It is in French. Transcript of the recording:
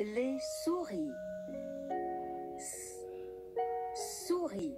Les souris. S- souris.